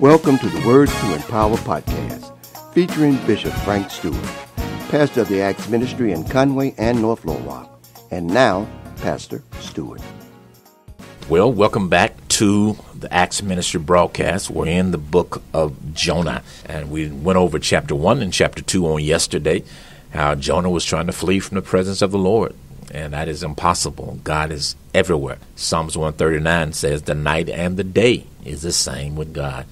Welcome to the Words to Empower podcast, featuring Bishop Frank Stewart, pastor of the Acts Ministry in Conway and North Little Rock. And now, Pastor Stewart. Well, welcome back to the Acts Ministry broadcast. We're in the book of Jonah, and we went over chapter 1 and chapter 2 on yesterday, how Jonah was trying to flee from the presence of the Lord and that is impossible. God is everywhere. Psalms 139 says the night and the day is the same with God.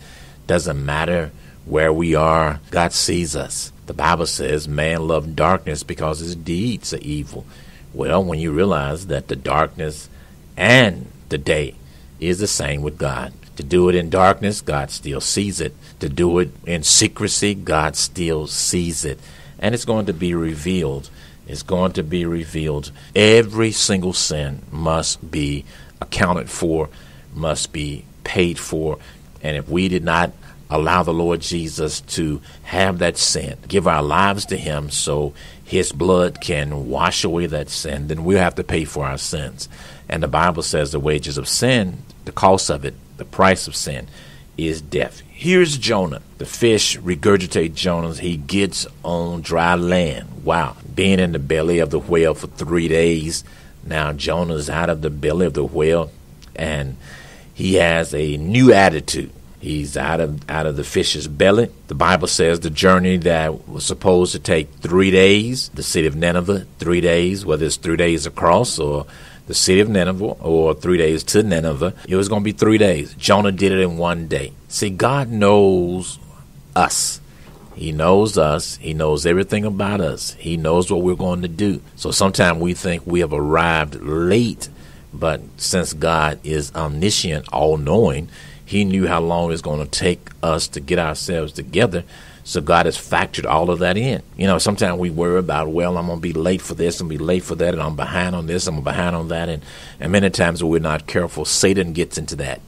Doesn't matter where we are, God sees us. The Bible says man loved darkness because his deeds are evil. Well, when you realize that the darkness and the day is the same with God. To do it in darkness, God still sees it. To do it in secrecy, God still sees it. And it's going to be revealed It's going to be revealed. Every single sin must be accounted for, must be paid for. And if we did not allow the Lord Jesus to have that sin, give our lives to Him so His blood can wash away that sin, then we'll have to pay for our sins. And the Bible says the wages of sin, the cost of it, the price of sin, is death. Here's Jonah. The fish regurgitate Jonah. He gets on dry land. Wow. Being in the belly of the whale for three days. Now Jonah's out of the belly of the whale and he has a new attitude. He's out of out of the fish's belly. The Bible says the journey that was supposed to take three days, the city of Nineveh, three days, whether it's three days across or the city of Nineveh or three days to Nineveh. It was going to be three days. Jonah did it in one day. See, God knows us. He knows us. He knows everything about us. He knows what we're going to do. So sometimes we think we have arrived late, but since God is omniscient, all knowing, He knew how long it's going to take us to get ourselves together. So God has factored all of that in. You know, sometimes we worry about, well, I'm going to be late for this and be late for that, and I'm behind on this, I'm behind on that, and and many times when we're not careful. Satan gets into that.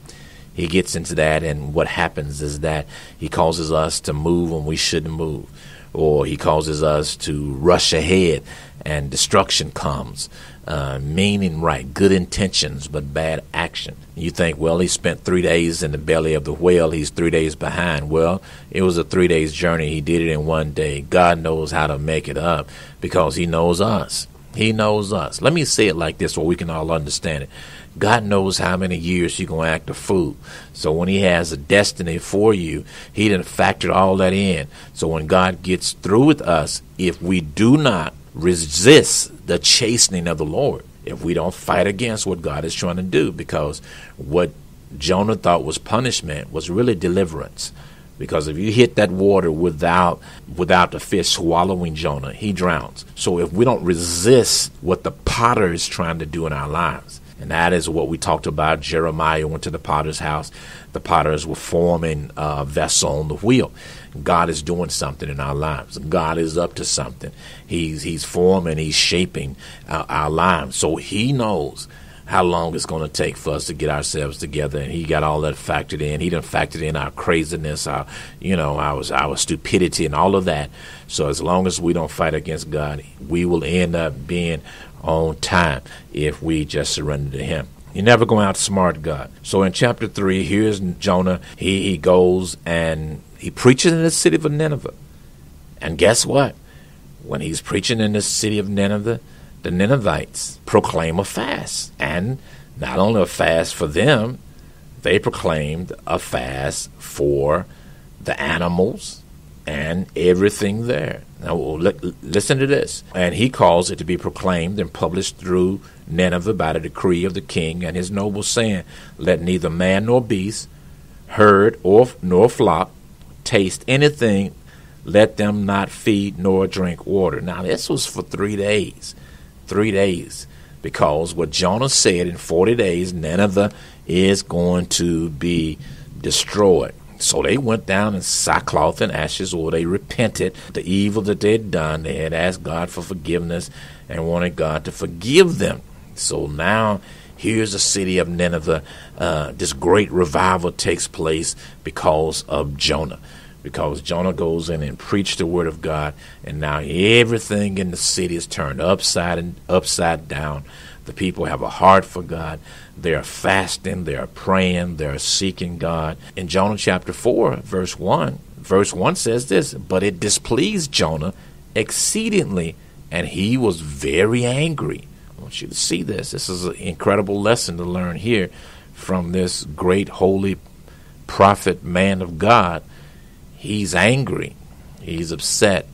He gets into that, and what happens is that he causes us to move when we shouldn't move, or he causes us to rush ahead, and destruction comes uh, meaning right, good intentions, but bad action. You think, well, he spent three days in the belly of the whale, he's three days behind. Well, it was a three days journey. He did it in one day. God knows how to make it up because he knows us. He knows us. Let me say it like this so we can all understand it. God knows how many years you're going to act a fool. So when He has a destiny for you, He didn't factor all that in. So when God gets through with us, if we do not resist the chastening of the Lord if we don't fight against what God is trying to do. Because what Jonah thought was punishment was really deliverance. Because if you hit that water without without the fish swallowing Jonah, he drowns. So if we don't resist what the potter is trying to do in our lives, and that is what we talked about. Jeremiah went to the potter's house. The potters were forming a vessel on the wheel. God is doing something in our lives. God is up to something. He's He's forming. He's shaping our, our lives. So He knows how long it's going to take for us to get ourselves together. And he got all that factored in. He didn't in our craziness, our, you know, our, our stupidity and all of that. So as long as we don't fight against God, we will end up being on time if we just surrender to Him. You never go outsmart God. So in chapter 3, here's Jonah. He, he goes and he preaches in the city of Nineveh. And guess what? When he's preaching in the city of Nineveh, the Ninevites proclaim a fast. And not only a fast for them, they proclaimed a fast for the animals and everything there. Now, listen to this. And he calls it to be proclaimed and published through Nineveh by the decree of the king and his nobles, saying, Let neither man nor beast, herd or nor flock, taste anything, let them not feed nor drink water. Now, this was for three days. Three days. Because what Jonah said in 40 days, Nineveh is going to be destroyed. So they went down in sackcloth and ashes, or they repented the evil that they'd done. They had asked God for forgiveness and wanted God to forgive them. So now here's the city of Nineveh. Uh, this great revival takes place because of Jonah because Jonah goes in and preached the word of God, and now everything in the city is turned upside and upside down. The people have a heart for God. They are fasting, they are praying, they are seeking God. In Jonah chapter 4, verse 1, verse 1 says this But it displeased Jonah exceedingly, and he was very angry. I want you to see this. This is an incredible lesson to learn here from this great holy prophet, man of God. He's angry, he's upset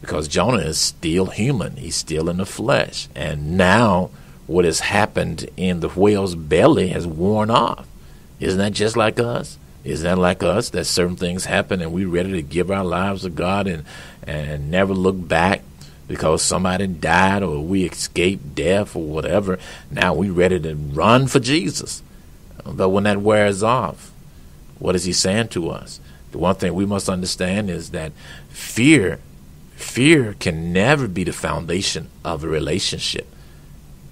because Jonah is still human, he's still in the flesh. And now, what has happened in the whale's belly has worn off. Isn't that just like us? Isn't that like us that certain things happen and we're ready to give our lives to God and, and never look back because somebody died or we escaped death or whatever? Now we're ready to run for Jesus. But when that wears off, what is he saying to us? The one thing we must understand is that fear fear can never be the foundation of a relationship.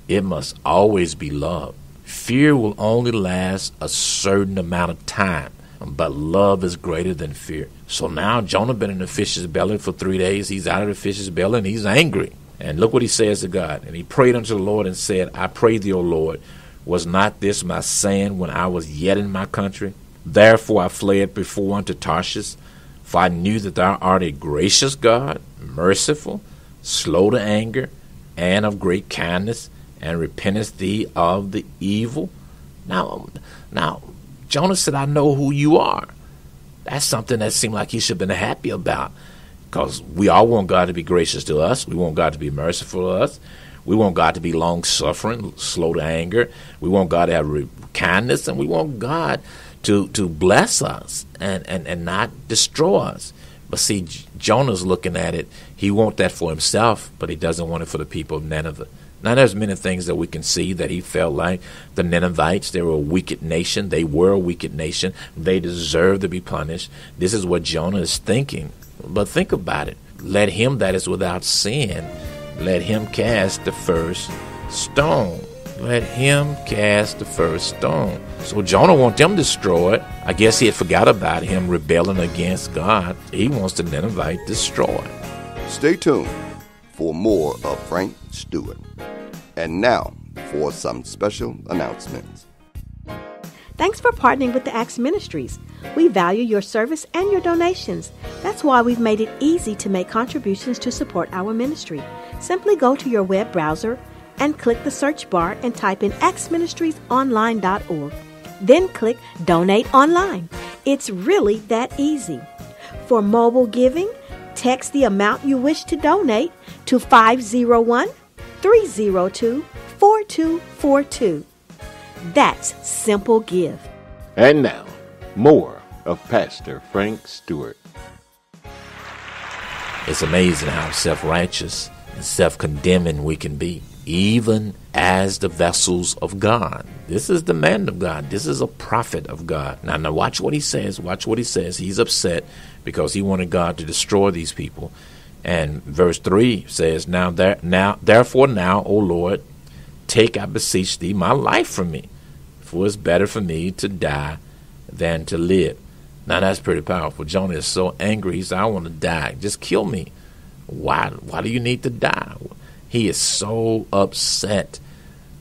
It must always be love. Fear will only last a certain amount of time, but love is greater than fear. So now Jonah been in the fish's belly for three days. He's out of the fish's belly and he's angry. And look what he says to God. And he prayed unto the Lord and said, I pray thee, O Lord, was not this my saying when I was yet in my country? Therefore I fled before unto Tarshish, for I knew that thou art a gracious God, merciful, slow to anger, and of great kindness, and repentest thee of the evil. Now, now, Jonah said, I know who you are. That's something that seemed like he should have been happy about. Because we all want God to be gracious to us. We want God to be merciful to us. We want God to be long suffering, slow to anger. We want God to have kindness, and we want God to to bless us and, and, and not destroy us. But see, Jonah's looking at it. He wants that for himself, but he doesn't want it for the people of Nineveh. Now, there's many things that we can see that he felt like the Ninevites, they were a wicked nation. They were a wicked nation. They deserve to be punished. This is what Jonah is thinking. But think about it. Let him that is without sin let him cast the first stone. Let him cast the first stone. So Jonah wants them destroyed. I guess he had forgot about him rebelling against God. He wants the Ninevite destroyed. Stay tuned for more of Frank Stewart. And now for some special announcements. Thanks for partnering with the Acts Ministries. We value your service and your donations. That's why we've made it easy to make contributions to support our ministry. Simply go to your web browser and click the search bar and type in actsministriesonline.org. Then click Donate Online. It's really that easy. For mobile giving, text the amount you wish to donate to 501 302 4242. That's Simple Give. And now, more of Pastor Frank Stewart. It's amazing how self righteous and self condemning we can be, even as the vessels of God. This is the man of God. This is a prophet of God. Now, now watch what he says. Watch what he says. He's upset because he wanted God to destroy these people. And verse 3 says, Now, there, now therefore, now, O Lord, take, I beseech thee, my life from me, for it's better for me to die than to live. Now that's pretty powerful. Jonah is so angry. He said, I want to die. Just kill me. Why why do you need to die? He is so upset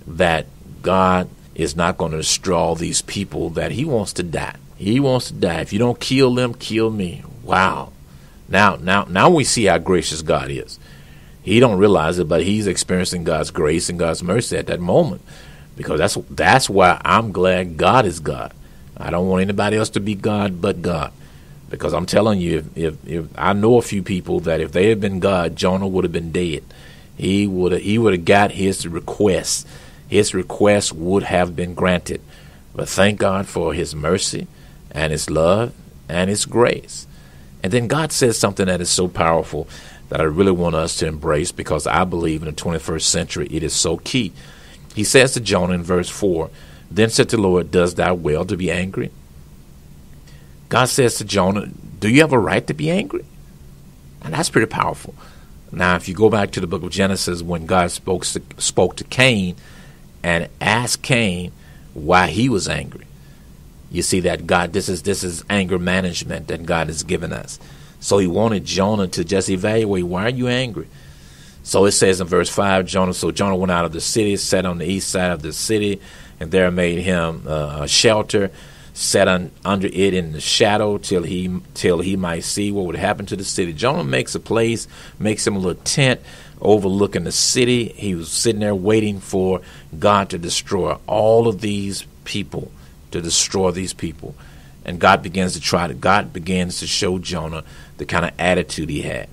that God is not going to destroy all these people that he wants to die. He wants to die. If you don't kill them, kill me. Wow. Now now now we see how gracious God is. He don't realize it, but he's experiencing God's grace and God's mercy at that moment. Because that's that's why I'm glad God is God. I don't want anybody else to be God but God. Because I'm telling you, if, if, if I know a few people that if they had been God, Jonah would have been dead. He would he would have got his request. His request would have been granted. But thank God for his mercy and his love and his grace. And then God says something that is so powerful that I really want us to embrace because I believe in the 21st century it is so key. He says to Jonah in verse 4 Then said the Lord, Does thou well to be angry? God says to Jonah, Do you have a right to be angry? And that's pretty powerful. Now, if you go back to the book of Genesis, when God spoke to, spoke to Cain and asked Cain why he was angry, you see that God, this is this is anger management that God has given us. So He wanted Jonah to just evaluate why are you angry. So it says in verse 5 Jonah, so Jonah went out of the city, sat on the east side of the city, and there made him uh, a shelter, sat un, under it in the shadow till he till he might see what would happen to the city. Jonah makes a place, makes him a little tent overlooking the city. He was sitting there waiting for God to destroy all of these people, to destroy these people. And God begins to try to God begins to show Jonah the kind of attitude he had.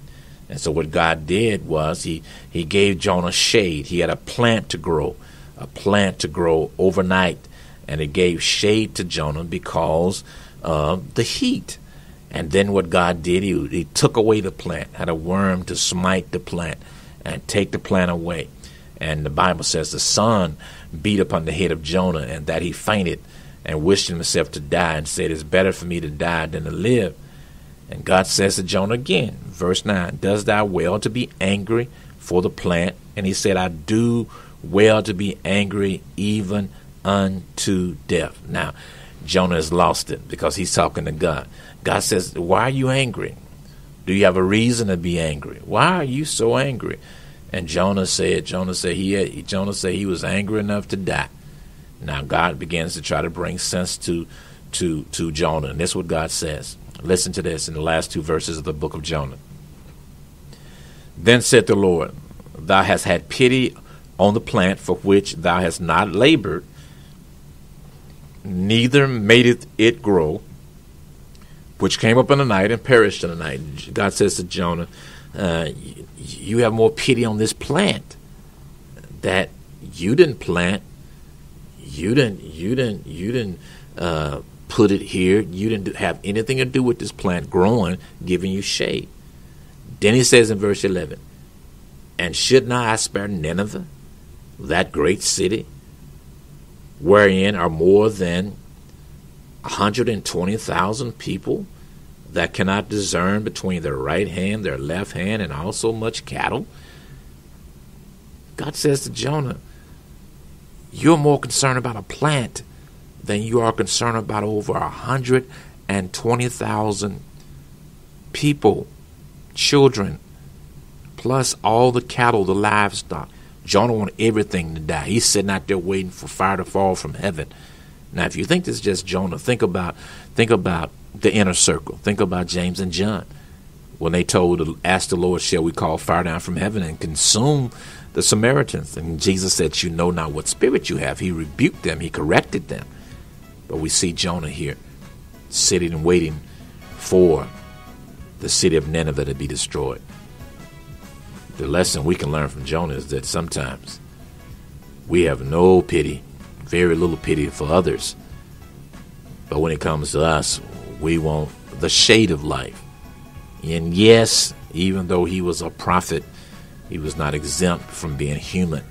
And so what God did was he, he gave Jonah shade. He had a plant to grow, a plant to grow overnight. And it gave shade to Jonah because of the heat. And then what God did, he, he took away the plant, had a worm to smite the plant and take the plant away. And the Bible says the sun beat upon the head of Jonah and that he fainted and wished himself to die and said, It's better for me to die than to live. And God says to Jonah again, verse 9, Does thou well to be angry for the plant? And he said, I do well to be angry even unto death. Now, Jonah has lost it because he's talking to God. God says, Why are you angry? Do you have a reason to be angry? Why are you so angry? And Jonah said, Jonah said he Jonah said he was angry enough to die. Now God begins to try to bring sense to to to Jonah, and that's what God says. Listen to this in the last two verses of the book of Jonah. Then said the Lord, Thou hast had pity on the plant for which thou hast not labored, neither madeth it grow, which came up in the night and perished in the night. God says to Jonah, uh, You have more pity on this plant that you didn't plant, you didn't, you didn't, you didn't uh, put it here. You didn't have anything to do with this plant growing, giving you shade. Then he says in verse 11, And should not I spare Nineveh, that great city, wherein are more than 120,000 people that cannot discern between their right hand, their left hand, and also much cattle? God says to Jonah, You're more concerned about a plant than you are concerned about over 120,000 people, children, plus all the cattle, the livestock. Jonah wanted everything to die. He's sitting out there waiting for fire to fall from heaven. Now, if you think this is just Jonah, think about think about the inner circle. Think about James and John when they told, asked the Lord, "Shall we call fire down from heaven and consume the Samaritans?" And Jesus said, "You know not what spirit you have." He rebuked them. He corrected them. But we see Jonah here sitting and waiting for the city of Nineveh to be destroyed. The lesson we can learn from Jonah is that sometimes we have no pity, very little pity for others. But when it comes to us, we want the shade of life. And yes, even though he was a prophet, he was not exempt from being human.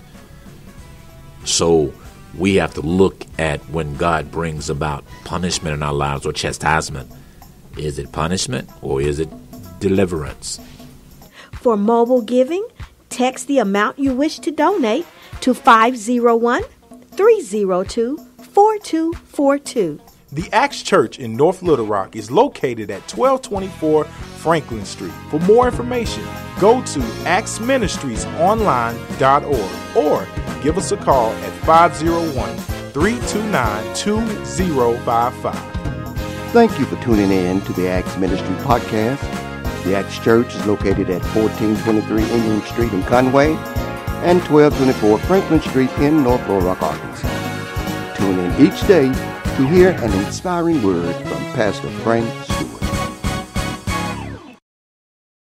So we have to look at when God brings about punishment in our lives or chastisement. Is it punishment or is it deliverance? For mobile giving, text the amount you wish to donate to 501 302 4242. The Acts Church in North Little Rock is located at 1224 Franklin Street. For more information, go to actsministriesonline.org or give us a call at 501 329 2055. Thank you for tuning in to the Acts Ministry podcast. The Acts Church is located at 1423 England Street in Conway and 1224 Franklin Street in North Little Rock, Arkansas. Tune in each day to hear an inspiring word from Pastor Frank.